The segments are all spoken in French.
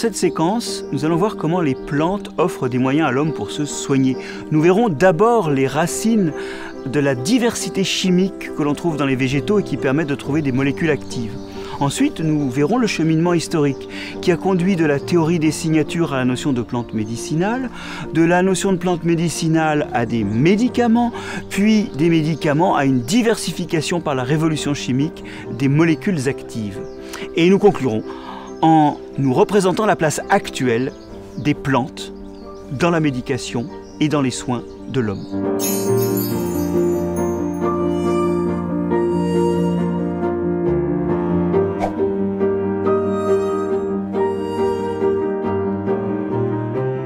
cette séquence, nous allons voir comment les plantes offrent des moyens à l'homme pour se soigner. Nous verrons d'abord les racines de la diversité chimique que l'on trouve dans les végétaux et qui permettent de trouver des molécules actives. Ensuite, nous verrons le cheminement historique qui a conduit de la théorie des signatures à la notion de plante médicinale, de la notion de plante médicinale à des médicaments, puis des médicaments à une diversification par la révolution chimique des molécules actives. Et nous conclurons en nous représentant la place actuelle des plantes dans la médication et dans les soins de l'homme.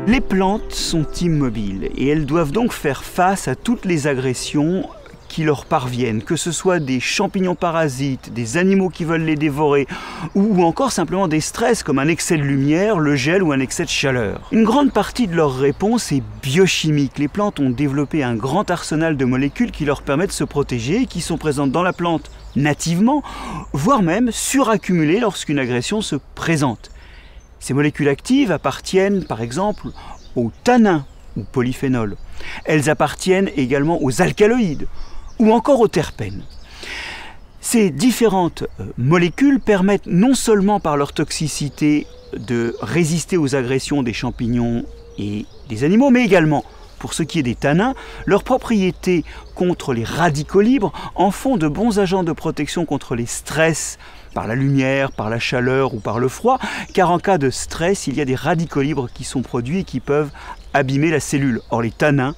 Les plantes sont immobiles et elles doivent donc faire face à toutes les agressions qui leur parviennent, que ce soit des champignons parasites, des animaux qui veulent les dévorer, ou encore simplement des stress comme un excès de lumière, le gel ou un excès de chaleur. Une grande partie de leur réponse est biochimique. Les plantes ont développé un grand arsenal de molécules qui leur permettent de se protéger et qui sont présentes dans la plante nativement, voire même suraccumulées lorsqu'une agression se présente. Ces molécules actives appartiennent par exemple aux tanins ou polyphénols. Elles appartiennent également aux alcaloïdes ou encore aux terpènes. Ces différentes euh, molécules permettent non seulement par leur toxicité de résister aux agressions des champignons et des animaux, mais également, pour ce qui est des tanins, leurs propriétés contre les radicaux libres en font de bons agents de protection contre les stress par la lumière, par la chaleur ou par le froid, car en cas de stress, il y a des radicaux libres qui sont produits et qui peuvent abîmer la cellule. Or les tanins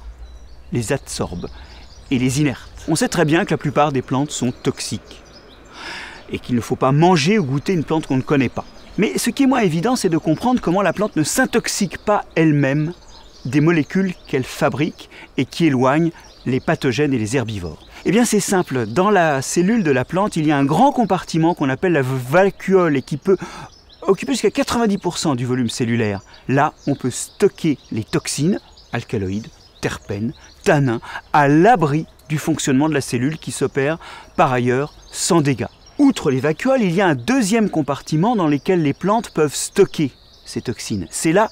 les absorbent et les inertent. On sait très bien que la plupart des plantes sont toxiques et qu'il ne faut pas manger ou goûter une plante qu'on ne connaît pas. Mais ce qui est moins évident, c'est de comprendre comment la plante ne s'intoxique pas elle-même des molécules qu'elle fabrique et qui éloignent les pathogènes et les herbivores. Eh bien c'est simple, dans la cellule de la plante, il y a un grand compartiment qu'on appelle la vacuole et qui peut occuper jusqu'à 90% du volume cellulaire. Là, on peut stocker les toxines, alcaloïdes, terpènes, tanins, à l'abri du fonctionnement de la cellule qui s'opère par ailleurs sans dégâts. Outre les il y a un deuxième compartiment dans lequel les plantes peuvent stocker ces toxines. C'est la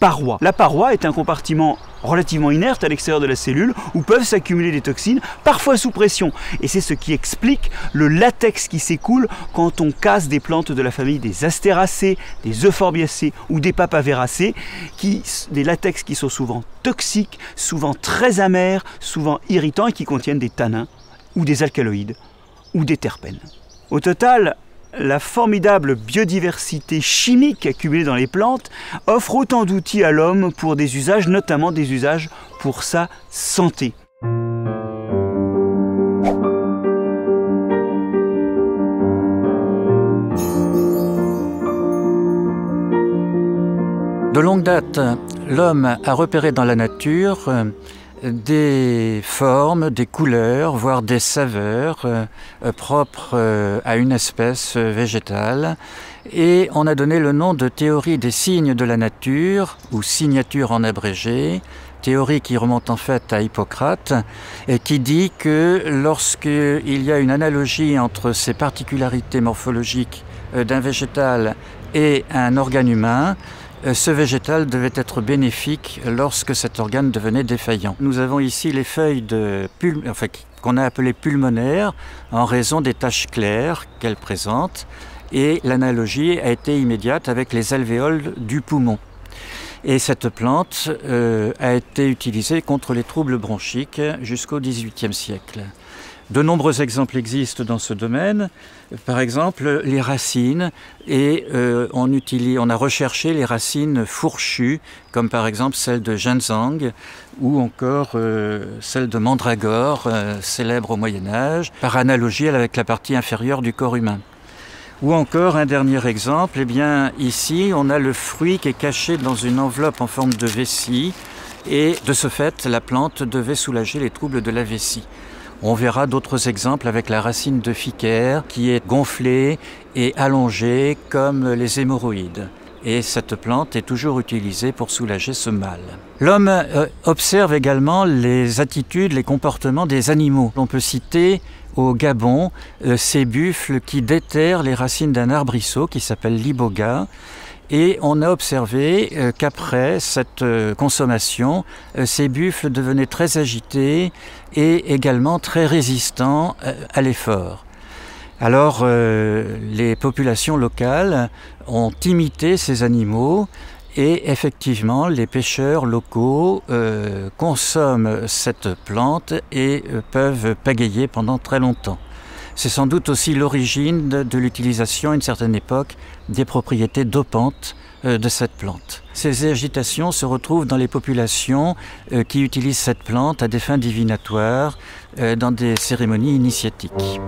paroi. La paroi est un compartiment relativement inerte à l'extérieur de la cellule où peuvent s'accumuler des toxines, parfois sous pression. Et c'est ce qui explique le latex qui s'écoule quand on casse des plantes de la famille des astéracées, des euphorbiacées ou des papaveracées, qui, des latex qui sont souvent toxiques, souvent très amers, souvent irritants et qui contiennent des tanins ou des alcaloïdes ou des terpènes. Au total, la formidable biodiversité chimique accumulée dans les plantes offre autant d'outils à l'homme pour des usages, notamment des usages pour sa santé. De longue date, l'homme a repéré dans la nature des formes, des couleurs, voire des saveurs euh, euh, propres euh, à une espèce végétale. Et on a donné le nom de théorie des signes de la nature, ou signature en abrégé, théorie qui remonte en fait à Hippocrate, et qui dit que lorsqu'il y a une analogie entre ces particularités morphologiques d'un végétal et un organe humain, ce végétal devait être bénéfique lorsque cet organe devenait défaillant. Nous avons ici les feuilles qu'on a appelées pulmonaires en raison des taches claires qu'elles présentent et l'analogie a été immédiate avec les alvéoles du poumon. Et cette plante euh, a été utilisée contre les troubles bronchiques jusqu'au XVIIIe siècle. De nombreux exemples existent dans ce domaine. Par exemple, les racines. Et euh, on, a recherché les racines fourchues, comme par exemple celle de ginseng ou encore euh, celle de mandragore, euh, célèbre au Moyen Âge, par analogie avec la partie inférieure du corps humain. Ou encore un dernier exemple, eh bien ici on a le fruit qui est caché dans une enveloppe en forme de vessie et de ce fait la plante devait soulager les troubles de la vessie. On verra d'autres exemples avec la racine de ficaire qui est gonflée et allongée comme les hémorroïdes. Et cette plante est toujours utilisée pour soulager ce mal. L'homme euh, observe également les attitudes, les comportements des animaux. On peut citer au Gabon euh, ces buffles qui déterrent les racines d'un arbrisseau qui s'appelle l'iboga Et on a observé euh, qu'après cette euh, consommation, euh, ces buffles devenaient très agités et également très résistants à l'effort. Alors les populations locales ont imité ces animaux et effectivement les pêcheurs locaux consomment cette plante et peuvent pagayer pendant très longtemps. C'est sans doute aussi l'origine de, l'utilisation à une certaine époque des propriétés dopantes euh, de cette plante. Ces agitations se retrouvent dans les populations euh, qui utilisent cette plante à des fins divinatoires, euh, dans des cérémonies initiatiques.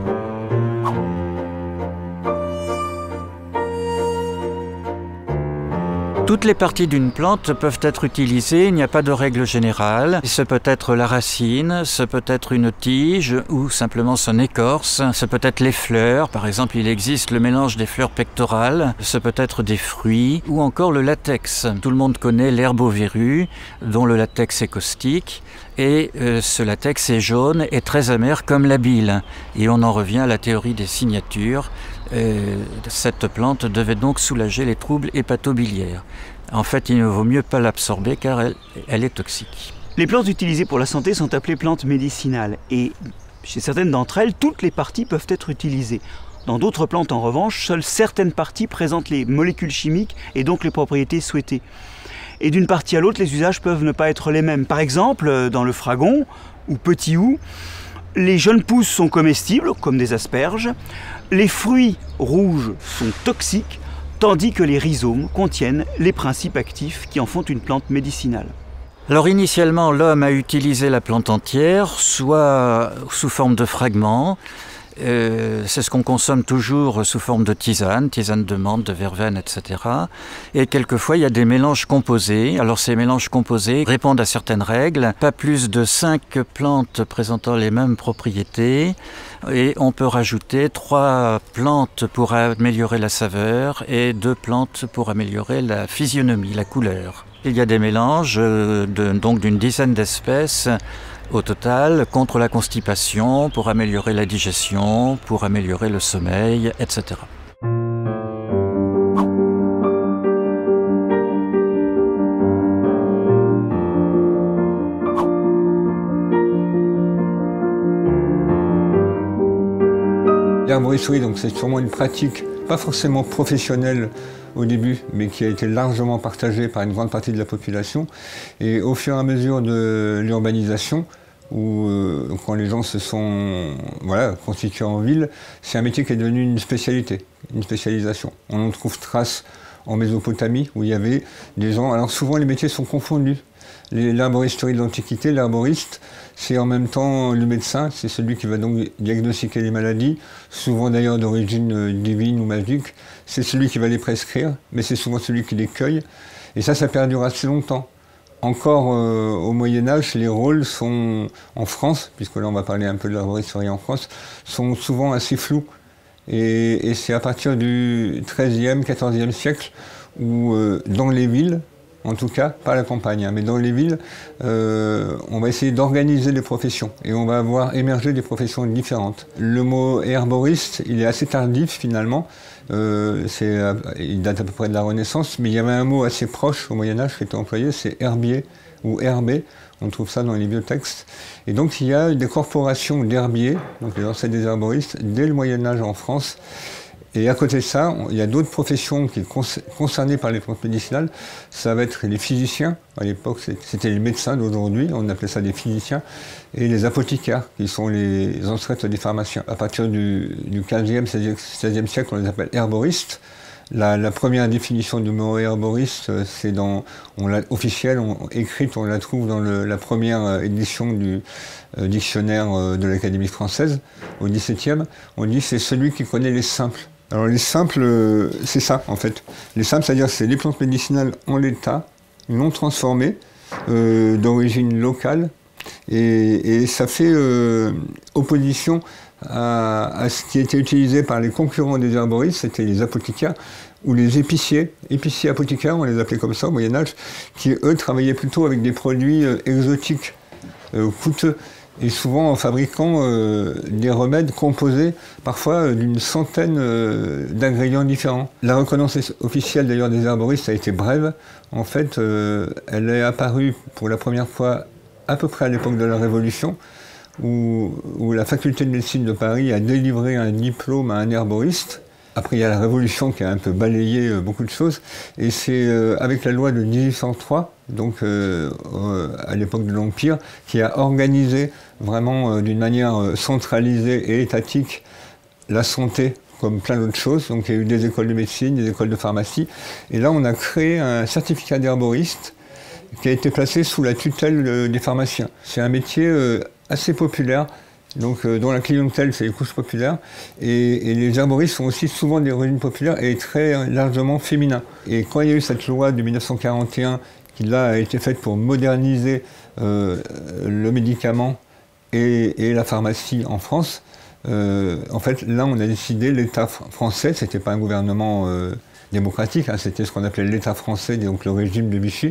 Toutes les parties d'une plante peuvent être utilisées, il n'y a pas de règle générale. Ce peut être la racine, ce peut être une tige ou simplement son écorce, ce peut être les fleurs, par exemple il existe le mélange des fleurs pectorales, ce peut être des fruits ou encore le latex. Tout le monde connaît verru dont le latex est caustique et euh, ce latex est jaune et très amer comme la bile. Et on en revient à la théorie des signatures cette plante devait donc soulager les troubles hépatobiliaires. En fait, il ne vaut mieux pas l'absorber car elle, est toxique. Les plantes utilisées pour la santé sont appelées plantes médicinales et chez certaines d'entre elles, toutes les parties peuvent être utilisées. Dans d'autres plantes, en revanche, seules certaines parties présentent les molécules chimiques et donc les propriétés souhaitées. Et d'une partie à l'autre, les usages peuvent ne pas être les mêmes. Par exemple, dans le fragon ou petit hou, les jeunes pousses sont comestibles, comme des asperges. Les fruits rouges sont toxiques, tandis que les rhizomes contiennent les principes actifs qui en font une plante médicinale. Alors initialement, l'homme a utilisé la plante entière, soit sous forme de fragments, euh, c'est ce qu'on consomme toujours sous forme de tisane, tisane de menthe, de verveine, etc. Et quelquefois, il y a des mélanges composés. Alors ces mélanges composés répondent à certaines règles. Pas plus de 5 plantes présentant les mêmes propriétés. Et on peut rajouter 3 plantes pour améliorer la saveur et 2 plantes pour améliorer la physionomie, la couleur. Il y a des mélanges euh, donc d'une dizaine d'espèces au total contre la constipation, pour améliorer la digestion, pour améliorer le sommeil, etc. L'herboristerie, donc c'est sûrement une pratique pas forcément professionnelle au début, mais qui a été largement partagée par une grande partie de la population. Et au fur et à mesure de l'urbanisation, ou euh, quand les gens se sont voilà, constitués en ville, c'est un métier qui est devenu une spécialité, une spécialisation. On en trouve trace en Mésopotamie, où il y avait des gens. Alors souvent, les métiers sont confondus. L'arboristerie de l'Antiquité, l'arboriste, c'est en même temps le médecin, c'est celui qui va donc diagnostiquer les maladies, souvent d'ailleurs d'origine euh, divine ou magique. C'est celui qui va les prescrire, mais c'est souvent celui qui les cueille. Et ça, ça perdure assez longtemps. Encore euh, au Moyen Âge, les rôles sont, en France, puisque là on va parler un peu de l'arboristerie en France, sont souvent assez flous. Et, c'est à partir du XIIIe, XIVe siècle où euh, dans les villes, en tout cas, pas la campagne, hein, mais dans les villes, euh, on va essayer d'organiser les professions et on va avoir émergé des professions différentes. Le mot herboriste, il est assez tardif finalement, euh, il date à peu près de la Renaissance, mais il y avait un mot assez proche au Moyen Âge qui était employé, c'est herbier ou herbé. On trouve ça dans les vieux textes. Et donc il y a des corporations d'herbiers, donc les ancêtres des herboristes, dès le Moyen Âge en France. Et à côté de ça, il y a d'autres professions qui sont concernées par les plantes médicinales. Ça va être les physiciens. À l'époque, c'était les médecins d'aujourd'hui. On appelait ça des physiciens. Et les apothicaires, qui sont les ancêtres des pharmaciens. À partir du, du 15e, 16e, siècle, on les appelle herboristes. La, première définition du mot herboriste, euh, c'est dans, officielle, écrite, on la trouve dans la première euh, édition du euh, dictionnaire de l'Académie française, au XVIIe. On dit c'est celui qui connaît les simples. Alors les simples, euh, c'est ça en fait. Les simples, c'est-à-dire c'est les plantes médicinales en l'état, non transformées, euh, d'origine locale, et, ça fait euh, opposition à, ce qui était utilisé par les concurrents des herboristes, c'était les apothicaires ou les épiciers, épiciers apothicaires, on les appelait comme ça au Moyen Âge, qui eux travaillaient plutôt avec des produits exotiques, coûteux. Et souvent en fabriquant euh, des remèdes composés parfois euh, d'une centaine euh, d'ingrédients différents. La reconnaissance officielle d'ailleurs des herboristes a été brève. En fait, elle est apparue pour la première fois à peu près à l'époque de la Révolution, où, où, la faculté de médecine de Paris a délivré un diplôme à un herboriste. Après, il y a la Révolution qui a un peu balayé beaucoup de choses, et c'est avec la loi de 1803 donc euh, euh, à l'époque de l'Empire, qui a organisé vraiment euh, d'une manière centralisée et étatique la santé comme plein d'autres choses. Donc il y a eu des écoles de médecine, des écoles de pharmacie. Et là, on a créé un certificat d'herboriste qui a été placé sous la tutelle des pharmaciens. C'est un métier assez populaire donc dont la clientèle c'est les couches populaires, et, et, les herboristes sont aussi souvent des d'origine populaire et très largement féminins. Et quand il y a eu cette loi de 1941 qui là a été faite pour moderniser euh, le médicament et, la pharmacie en France. Euh, en fait, là, on a décidé, l'État français, c'était pas un gouvernement euh, démocratique, hein, c'était ce qu'on appelait l'État français, donc le régime de Vichy,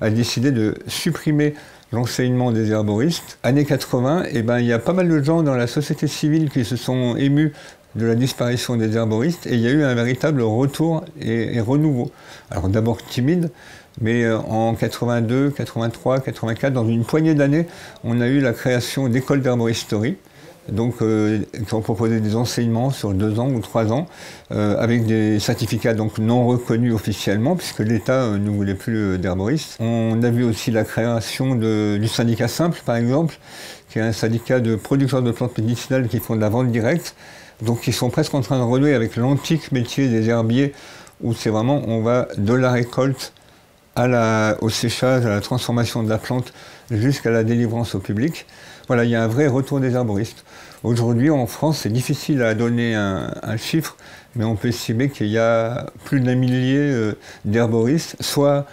a décidé de supprimer l'enseignement des herboristes. Années 80, eh ben, il y a pas mal de gens dans la société civile qui se sont émus de la disparition des herboristes et il y a eu un véritable retour et, et renouveau. Alors d'abord timide, mais euh, en 82, 83, 84, dans une poignée d'années, on a eu la création d'écoles d'herboristerie, donc euh, qui ont proposé des enseignements sur deux ans ou trois ans, euh, avec des certificats donc non reconnus officiellement, puisque l'État ne voulait plus d'herboristes. On a vu aussi la création du syndicat simple, par exemple, qui est un syndicat de producteurs de plantes médicinales qui font de la vente directe, donc qui sont presque en train de renouer avec l'antique métier des herbiers, où c'est vraiment, on va de la récolte au séchage, à la transformation de la plante, jusqu'à la délivrance au public. Voilà, il y a un vrai retour des arboristes. Aujourd'hui, en France, c'est difficile à donner un, chiffre, mais on peut estimer qu'il y a plus d'un millier euh, d'herboristes, soit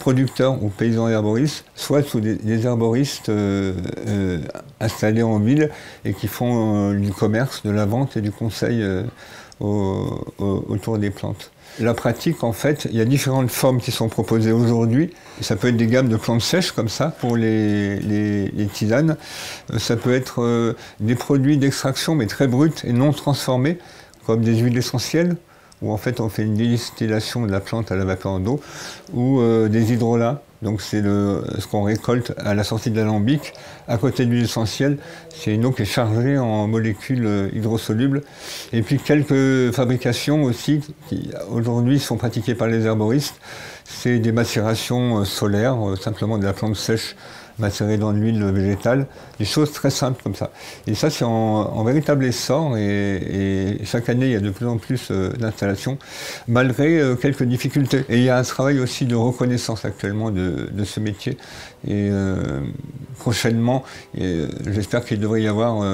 producteurs ou paysans herboristes, soit sous des, herboristes euh, euh, installés en ville et qui font du commerce, de la vente et du conseil autour des plantes. La pratique, en fait, il y a différentes formes qui sont proposées aujourd'hui. Ça peut être des gammes de plantes sèches comme ça pour les, tisanes. Euh, ça peut être euh, des produits d'extraction mais très bruts et non transformés, comme des huiles essentielles, où en fait on fait une distillation de la plante à la vapeur d'eau, ou euh, des hydrolats donc c'est ce qu'on récolte à la sortie de l'alambic. À côté de l'huile essentielle, c'est une eau qui est chargée en molécules hydrosolubles. Et puis quelques fabrications aussi qui aujourd'hui sont pratiquées par les herboristes. C'est des macérations euh, solaires, euh, simplement de la plante sèche macérée dans l'huile végétale, des choses très simples comme ça. Et ça, c'est en, véritable essor et, chaque année, il y a de plus en plus euh, d'installations, malgré euh, quelques difficultés. Et il y a un travail aussi de reconnaissance actuellement de, ce métier. Et euh, prochainement, j'espère qu'il devrait y avoir,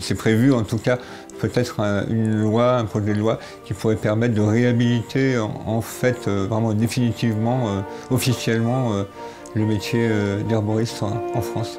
c'est prévu en tout cas, peut-être une loi, un projet de loi qui pourrait permettre de réhabiliter en, fait vraiment définitivement, officiellement, le métier euh, d'herboriste en, France.